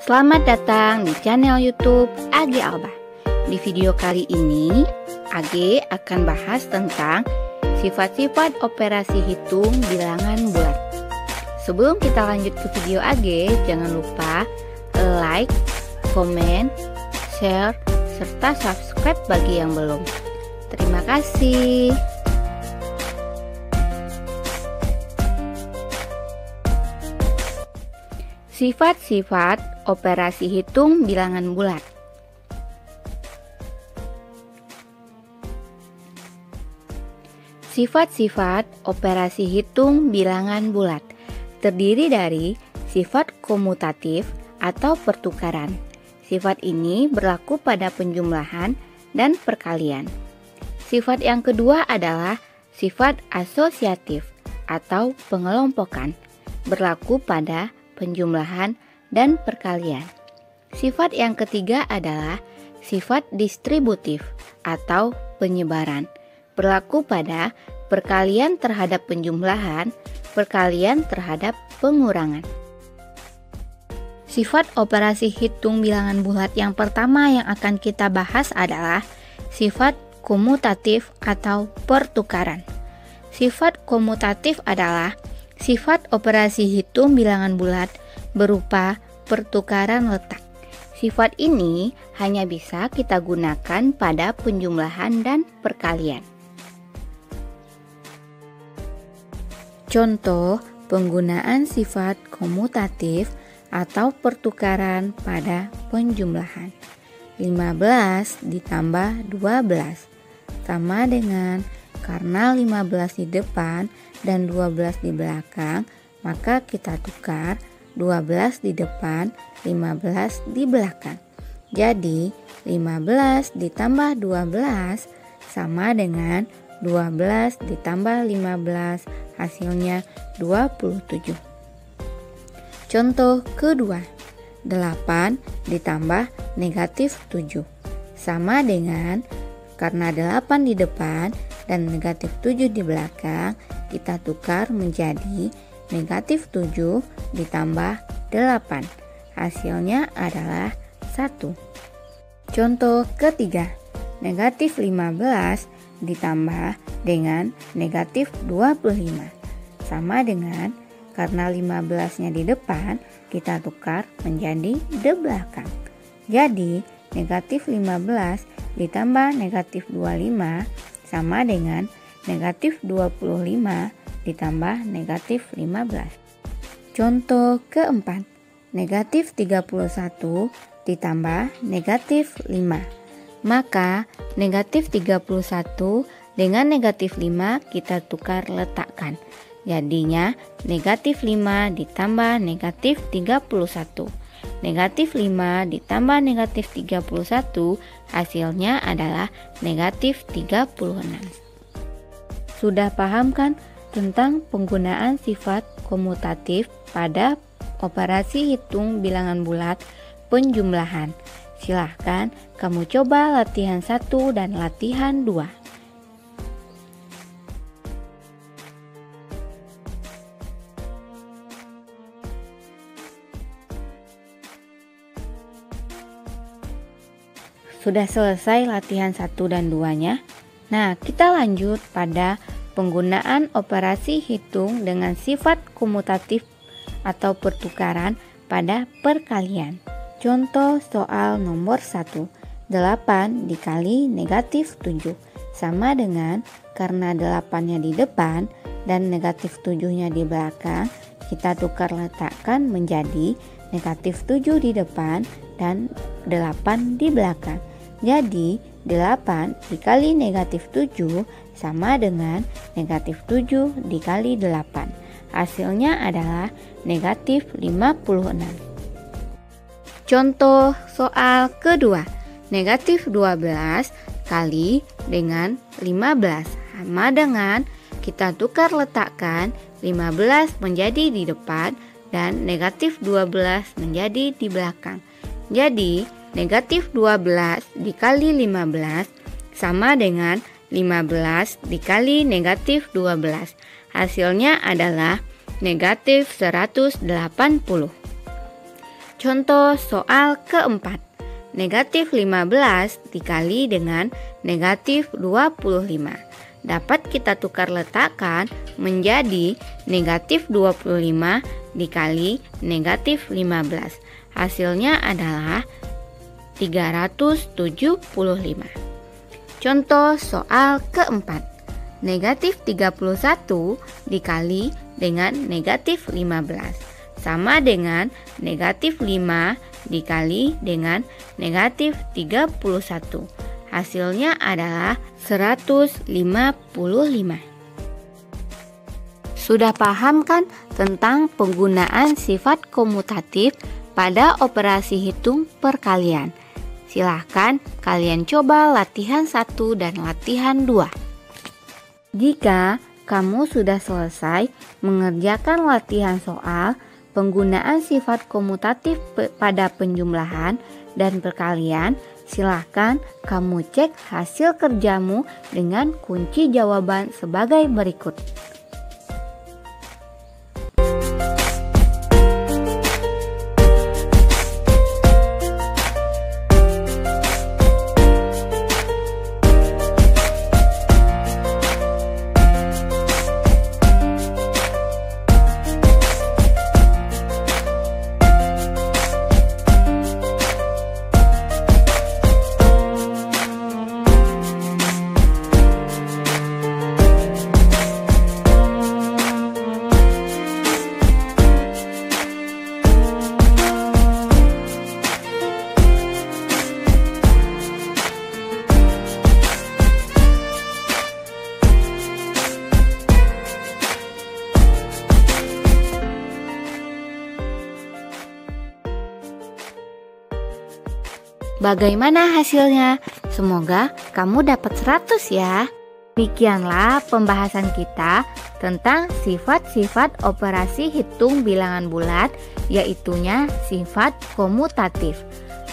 Selamat datang di channel YouTube AG Alba. Di video kali ini, AG akan bahas tentang sifat-sifat operasi hitung bilangan bulat. Sebelum kita lanjut ke video AG, jangan lupa like, komen, share, serta subscribe bagi yang belum. Terima kasih. Sifat-sifat operasi hitung bilangan bulat. Sifat-sifat operasi hitung bilangan bulat terdiri dari sifat komutatif atau pertukaran. Sifat ini berlaku pada penjumlahan dan perkalian. Sifat yang kedua adalah sifat asosiatif atau pengelompokan, berlaku pada penjumlahan, dan perkalian. Sifat yang ketiga adalah sifat distributif atau penyebaran, berlaku pada perkalian terhadap penjumlahan, perkalian terhadap pengurangan. Sifat operasi hitung bilangan bulat yang pertama yang akan kita bahas adalah sifat komutatif atau pertukaran. Sifat komutatif adalah Sifat operasi hitung bilangan bulat berupa pertukaran letak. Sifat ini hanya bisa kita gunakan pada penjumlahan dan perkalian. Contoh penggunaan sifat komutatif atau pertukaran pada penjumlahan. 15 ditambah 12 sama dengan karena 15 di depan dan 12 di belakang, maka kita tukar 12 di depan, 15 di belakang. Jadi, 15 ditambah 12 sama dengan 12 ditambah 15 hasilnya 27. Contoh kedua, 8 ditambah negatif 7 sama dengan karena 8 di depan dan negatif 7 di belakang kita tukar menjadi negatif 7 ditambah 8 hasilnya adalah 1 contoh ketiga negatif 15 ditambah dengan negatif 25 sama dengan karena 15 nya di depan kita tukar menjadi di belakang. Jadi negatif 15 ditambah negatif 25 sama dengan negatif 25 ditambah negatif 15. Contoh keempat, negatif 31 ditambah negatif 5. Maka negatif 31 dengan negatif 5 kita tukar letakkan. Jadinya negatif 5 ditambah negatif 31. Negatif 5 ditambah negatif 31 hasilnya adalah negatif 36. Sudah paham kan tentang penggunaan sifat komutatif pada operasi hitung bilangan bulat penjumlahan? Silahkan kamu coba latihan 1 dan latihan 2. Sudah selesai latihan 1 dan 2-nya. Nah, kita lanjut pada penggunaan operasi hitung dengan sifat komutatif atau pertukaran pada perkalian. Contoh soal nomor 1. 8 dikali negatif 7 sama dengan karena 8-nya di depan dan negatif 7-nya di belakang, kita tukar letakkan menjadi negatif 7 di depan dan 8 di belakang. Jadi 8 dikali negatif 7 sama dengan negatif 7 dikali 8. Hasilnya adalah negatif 56. Contoh soal kedua. Negatif 12 kali dengan 15 sama dengan kita tukar letakkan 15 menjadi di depan dan negatif 12 menjadi di belakang. Jadi Negatif 12 dikali 15 sama dengan 15 dikali negatif 12. Hasilnya adalah negatif 180. Contoh soal keempat. Negatif 15 dikali dengan negatif 25. Dapat kita tukar letakkan menjadi negatif 25 dikali negatif 15. Hasilnya adalah 375. Contoh soal keempat. Negatif 31 dikali dengan negatif 15 sama dengan negatif 5 dikali dengan negatif 31. Hasilnya adalah 155. Sudah paham kan tentang penggunaan sifat komutatif pada operasi hitung perkalian? Silahkan kalian coba latihan 1 dan latihan 2. Jika kamu sudah selesai mengerjakan latihan soal, penggunaan sifat komutatif pada penjumlahan dan perkalian, silahkan kamu cek hasil kerjamu dengan kunci jawaban sebagai berikut. Bagaimana hasilnya? Semoga kamu dapat 100 ya. Demikianlah pembahasan kita tentang sifat-sifat operasi hitung bilangan bulat, yaitunya sifat komutatif.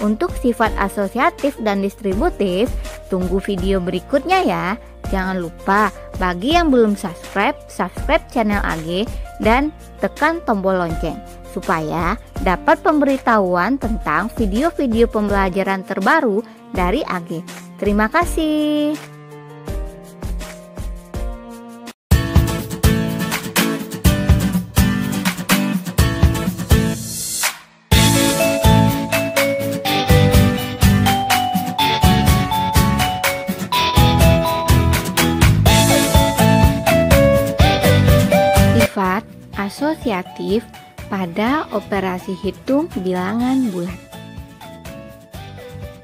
Untuk sifat asosiatif dan distributif, tunggu video berikutnya ya. Jangan lupa bagi yang belum subscribe, subscribe channel AG dan tekan tombol lonceng supaya dapat pemberitahuan tentang video-video pembelajaran terbaru dari AG. Terima kasih. Asosiatif pada operasi hitung bilangan bulat.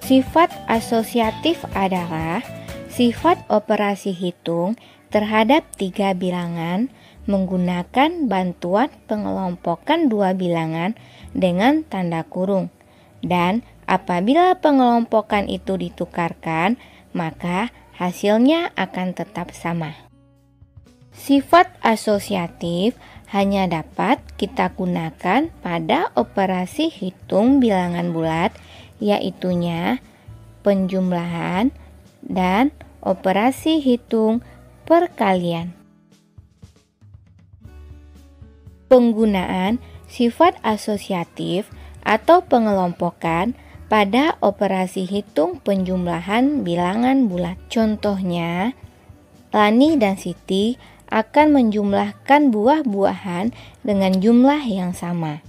Sifat asosiatif adalah sifat operasi hitung terhadap tiga bilangan menggunakan bantuan pengelompokan dua bilangan dengan tanda kurung. Dan apabila pengelompokan itu ditukarkan, maka hasilnya akan tetap sama. Sifat asosiatif hanya dapat kita gunakan pada operasi hitung bilangan bulat, yaitunya penjumlahan dan operasi hitung perkalian. Penggunaan sifat asosiatif atau pengelompokan pada operasi hitung penjumlahan bilangan bulat. Contohnya, Lani dan Siti akan menjumlahkan buah-buahan dengan jumlah yang sama.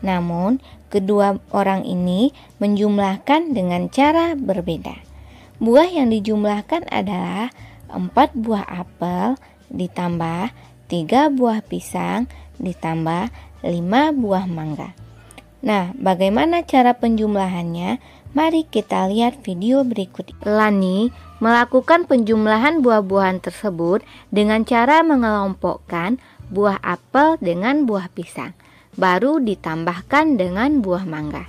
Namun, kedua orang ini menjumlahkan dengan cara berbeda. Buah yang dijumlahkan adalah 4 buah apel ditambah 3 buah pisang ditambah 5 buah mangga. Nah, bagaimana cara penjumlahannya? Mari kita lihat video berikut. Lani melakukan penjumlahan buah-buahan tersebut dengan cara mengelompokkan buah apel dengan buah pisang, baru ditambahkan dengan buah mangga.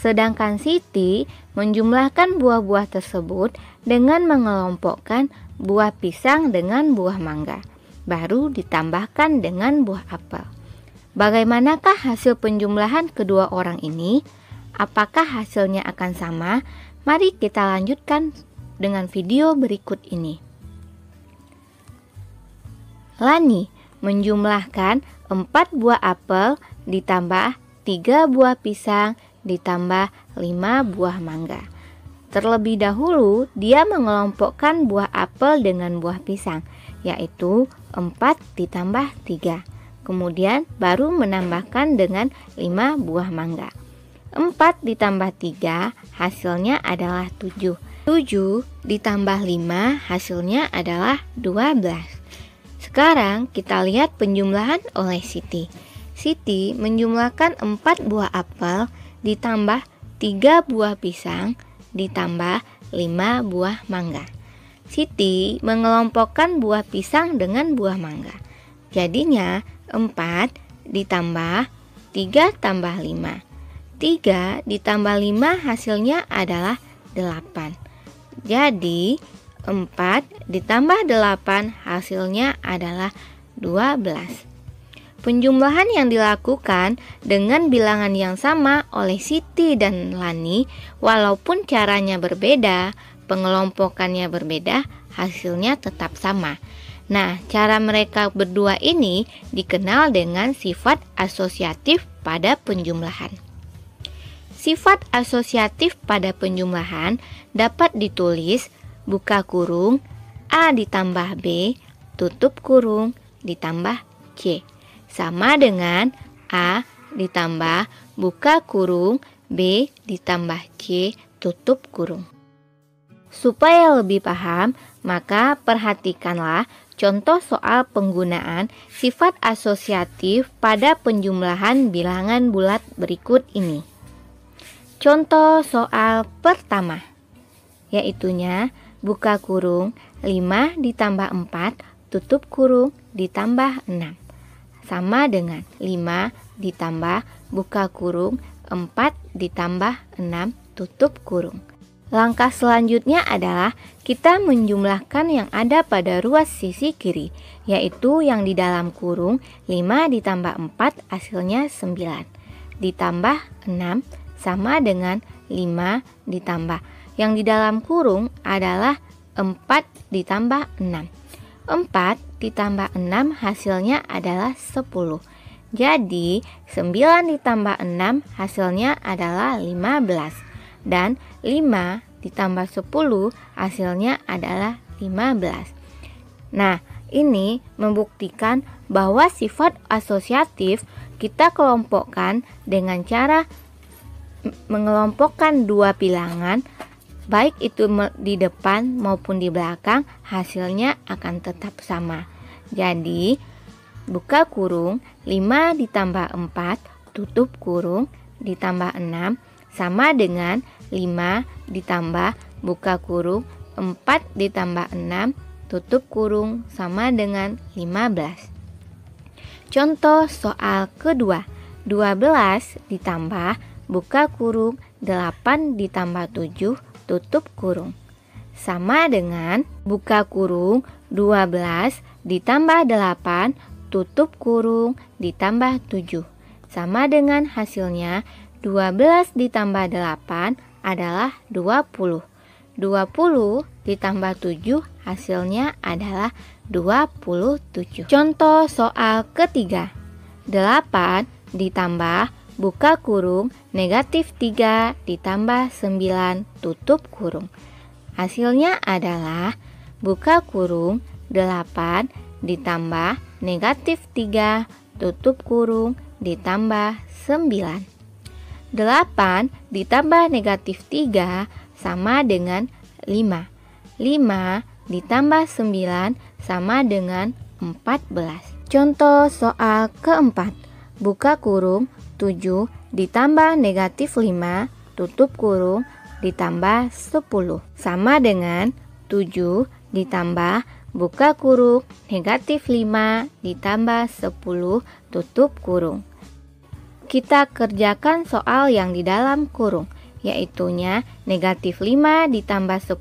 Sedangkan Siti menjumlahkan buah-buah tersebut dengan mengelompokkan buah pisang dengan buah mangga, baru ditambahkan dengan buah apel. Bagaimanakah hasil penjumlahan kedua orang ini? Apakah hasilnya akan sama? Mari kita lanjutkan dengan video berikut ini. Lani menjumlahkan 4 buah apel ditambah 3 buah pisang ditambah 5 buah mangga. Terlebih dahulu, dia mengelompokkan buah apel dengan buah pisang, yaitu 4 ditambah 3. Kemudian baru menambahkan dengan 5 buah mangga. 4 ditambah 3 hasilnya adalah 7. 7 ditambah 5 hasilnya adalah 12. Sekarang kita lihat penjumlahan oleh Siti. Siti menjumlahkan 4 buah apel ditambah 3 buah pisang ditambah 5 buah mangga. Siti mengelompokkan buah pisang dengan buah mangga. Jadinya 4 ditambah 3 tambah 5. 3 ditambah 5 hasilnya adalah 8. Jadi 4 ditambah 8 hasilnya adalah 12. Penjumlahan yang dilakukan dengan bilangan yang sama oleh Siti dan Lani, walaupun caranya berbeda, pengelompokannya berbeda, hasilnya tetap sama. Nah, cara mereka berdua ini dikenal dengan sifat asosiatif pada penjumlahan. Sifat asosiatif pada penjumlahan dapat ditulis buka kurung A ditambah B, tutup kurung ditambah C sama dengan A ditambah buka kurung B ditambah C tutup kurung. Supaya lebih paham, maka perhatikanlah contoh soal penggunaan sifat asosiatif pada penjumlahan bilangan bulat berikut ini. Contoh soal pertama, yaitunya buka kurung 5 ditambah 4 tutup kurung ditambah 6 sama dengan 5 ditambah buka kurung 4 ditambah 6 tutup kurung. Langkah selanjutnya adalah kita menjumlahkan yang ada pada ruas sisi kiri, yaitu yang di dalam kurung 5 ditambah 4 hasilnya 9, ditambah 6 sama dengan 5 ditambah. Yang di dalam kurung adalah 4 ditambah 6. 4 ditambah 6 hasilnya adalah 10. Jadi 9 ditambah 6 hasilnya adalah 15. Dan 5 ditambah 10 hasilnya adalah 15. Nah, ini membuktikan bahwa sifat asosiatif kita kelompokkan dengan cara mengelompokkan dua bilangan baik itu di depan maupun di belakang, hasilnya akan tetap sama. Jadi, buka kurung 5 ditambah 4, tutup kurung ditambah 6, sama dengan 5 ditambah buka kurung 4 ditambah 6, tutup kurung sama dengan 15. Contoh soal kedua, 12 ditambah buka kurung 8 ditambah 7 tutup kurung. Sama dengan buka kurung 12 ditambah 8 tutup kurung ditambah 7. Sama dengan hasilnya 12 ditambah 8 adalah 20. 20 ditambah 7 hasilnya adalah 27. Contoh soal ketiga. 8 ditambah buka kurung, negatif 3 ditambah 9 tutup kurung. Hasilnya adalah buka kurung 8 ditambah negatif 3 tutup kurung ditambah 9. 8 ditambah negatif 3 sama dengan 5. 5 ditambah 9 sama dengan 14. Contoh soal keempat. Buka kurung 7 ditambah negatif 5 tutup kurung ditambah 10 sama dengan 7 ditambah buka kurung negatif 5 ditambah 10 tutup kurung. Kita kerjakan soal yang di dalam kurung yaitunya negatif 5 ditambah 10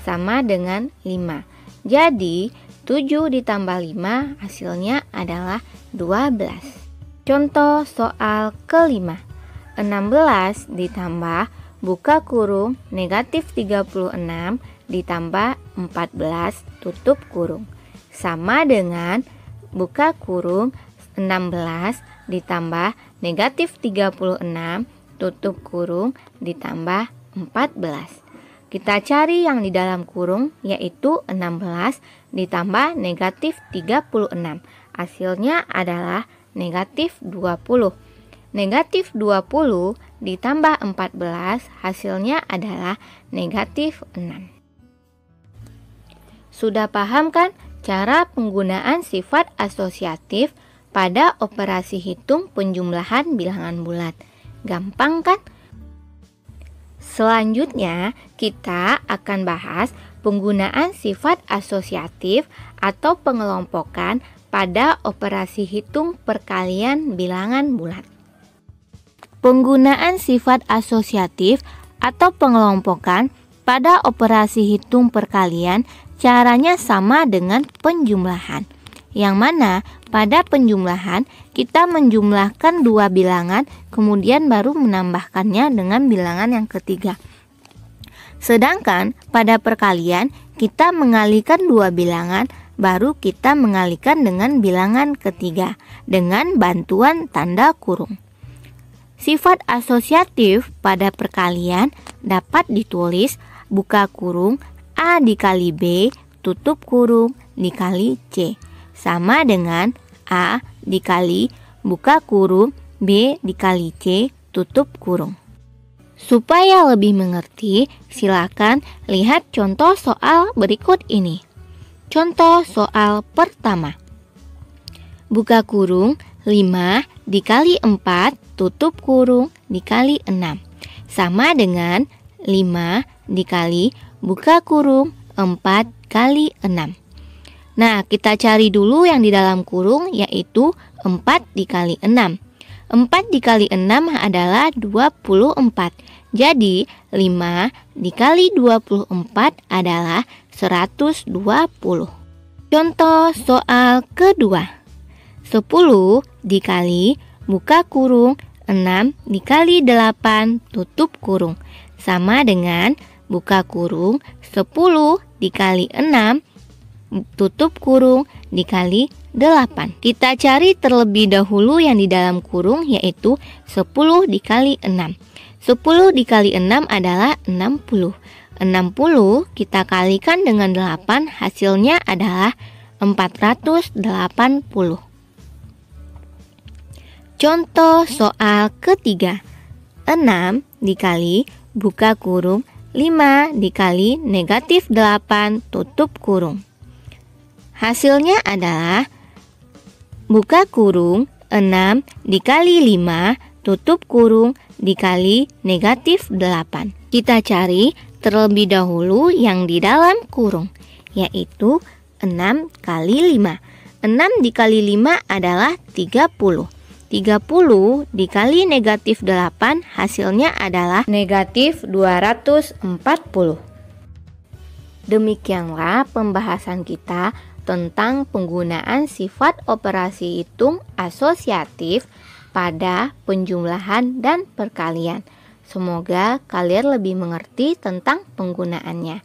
sama dengan 5. Jadi 7 ditambah 5 hasilnya adalah 12. Contoh soal kelima 16 ditambah buka kurung negatif 36 ditambah 14 tutup kurung Sama dengan buka kurung 16 ditambah negatif 36 tutup kurung ditambah 14. Kita cari yang di dalam kurung yaitu 16 ditambah negatif 36. Hasilnya adalah negatif 20. Negatif 20 ditambah 14 hasilnya adalah negatif 6. Sudah paham kan cara penggunaan sifat asosiatif pada operasi hitung penjumlahan bilangan bulat? Gampang kan? Selanjutnya, kita akan bahas penggunaan sifat asosiatif atau pengelompokan pada operasi hitung perkalian bilangan bulat. Penggunaan sifat asosiatif atau pengelompokan pada operasi hitung perkalian caranya sama dengan penjumlahan. Yang mana pada penjumlahan kita menjumlahkan dua bilangan kemudian baru menambahkannya dengan bilangan yang ketiga. Sedangkan pada perkalian kita mengalihkan dua bilangan baru kita mengalihkan dengan bilangan ketiga dengan bantuan tanda kurung. Sifat asosiatif pada perkalian dapat ditulis buka kurung A dikali B tutup kurung dikali C sama dengan A dikali buka kurung B dikali C tutup kurung. Supaya lebih mengerti, silakan lihat contoh soal berikut ini. Contoh soal pertama. Buka kurung 5 dikali 4 tutup kurung dikali 6 sama dengan 5 dikali buka kurung 4 kali 6. Nah, kita cari dulu yang di dalam kurung yaitu 4 dikali 6. 4 dikali 6 adalah 24. Jadi, 5 dikali 24 adalah 120. Contoh soal kedua. 10 dikali buka kurung 6 dikali 8 tutup kurung sama dengan buka kurung 10 dikali 6 tutup kurung dikali 8. Kita cari terlebih dahulu yang di dalam kurung yaitu 10 dikali 6. 10 dikali 6 adalah 60. 60 kita kalikan dengan 8 hasilnya adalah 480. Contoh soal ketiga 6 dikali buka kurung 5 dikali negatif 8 tutup kurung Hasilnya adalah buka kurung 6 dikali 5 tutup kurung dikali negatif 8. Kita cari terlebih dahulu yang di dalam kurung yaitu 6 kali 5. 6 dikali 5 adalah 30. 30 dikali negatif 8 hasilnya adalah negatif 240. Demikianlah pembahasan kita tentang penggunaan sifat operasi hitung asosiatif pada penjumlahan dan perkalian. Semoga kalian lebih mengerti tentang penggunaannya.